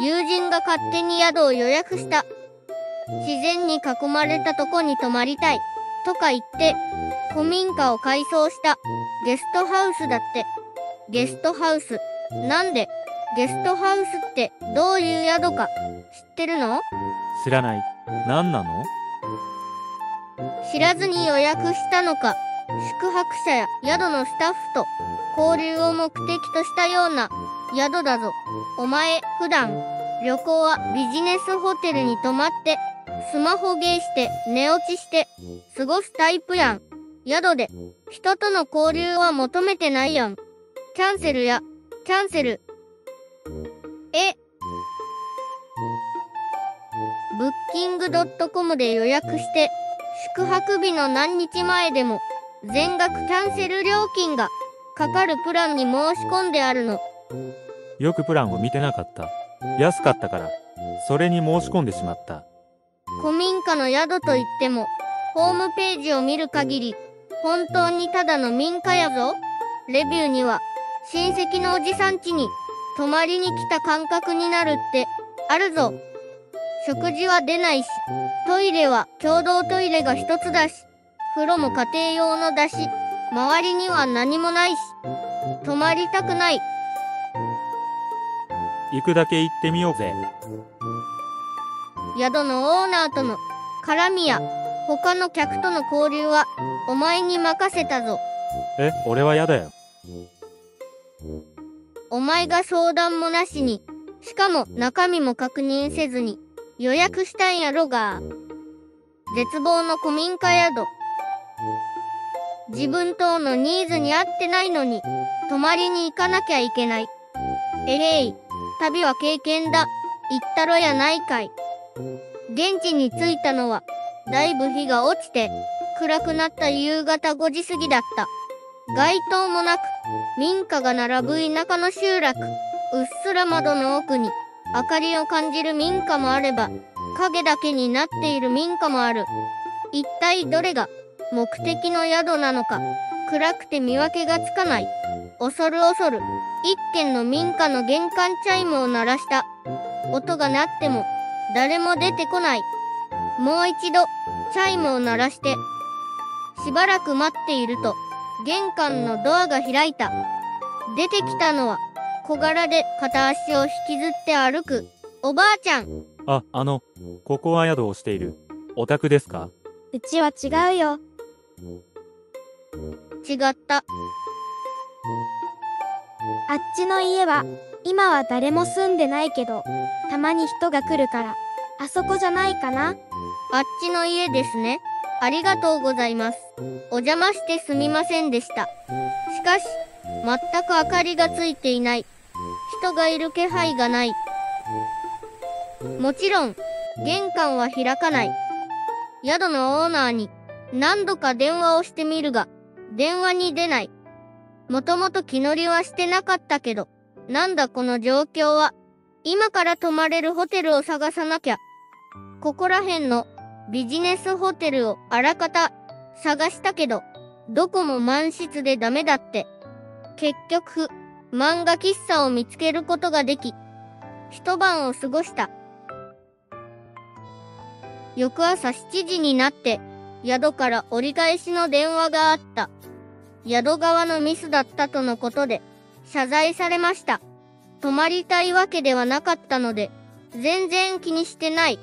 友人が勝手に宿を予約した。自然に囲まれたとこに泊まりたい。とか言って、古民家を改装したゲストハウスだって。ゲストハウス。なんでゲストハウスってどういう宿か知ってるの？知らない。何なの？知らずに予約したのか、宿泊者や宿のスタッフと交流を目的としたような宿だぞ。お前、普段、旅行はビジネスホテルに泊まって、スマホゲーして寝落ちして過ごすタイプやん。宿で人との交流は求めてないやん。キャンセルや、キャンセル。え？ブッキングドットコムで予約して、宿泊日の何日前でも、全額キャンセル料金がかかるプランに申し込んであるの。よくプランを見てなかった。安かったから、それに申し込んでしまった。古民家の宿といっても、ホームページを見る限り、本当にただの民家やぞ。レビューには、親戚のおじさん家に泊まりに来た感覚になるってあるぞ。食事は出ないし、トイレは共同トイレが一つだし、風呂も家庭用のだし、周りには何もないし、泊まりたくない。行くだけ行ってみようぜ。宿のオーナーとの絡みや他の客との交流はお前に任せたぞ。え、俺は嫌だよ。お前が相談もなしに、しかも中身も確認せずに予約したんやろが。絶望の古民家宿。自分等のニーズに合ってないのに、泊まりに行かなきゃいけない。えへい、旅は経験だ。行ったろやないかい。現地に着いたのは、だいぶ日が落ちて、暗くなった夕方5時過ぎだった。街灯もなく、民家が並ぶ田舎の集落、うっすら窓の奥に、明かりを感じる民家もあれば、影だけになっている民家もある。一体どれが目的の宿なのか、暗くて見分けがつかない。恐る恐る、一軒の民家の玄関チャイムを鳴らした。音が鳴っても、誰も出てこない。もう一度、チャイムを鳴らして、しばらく待っていると、玄関のドアが開いた。出てきたのは、小柄で片足を引きずって歩く、おばあちゃん。あ、あの、ここは宿をしている。お宅ですか？うちは違うよ。違った。あっちの家は、今は誰も住んでないけど、たまに人が来るから、あそこじゃないかなあっちの家ですね。ありがとうございます。お邪魔してすみませんでした。しかし、全く明かりがついていない。人がいる気配がない。もちろん、玄関は開かない。宿のオーナーに何度か電話をしてみるが、電話に出ない。もともと気乗りはしてなかったけど、なんだこの状況は。今から泊まれるホテルを探さなきゃ。ここら辺のビジネスホテルをあらかた探したけど、どこも満室でダメだって。結局、漫画喫茶を見つけることができ、一晩を過ごした。翌朝7時になって、宿から折り返しの電話があった。宿側のミスだったとのことで、謝罪されました。泊まりたいわけではなかったので、全然気にしてない。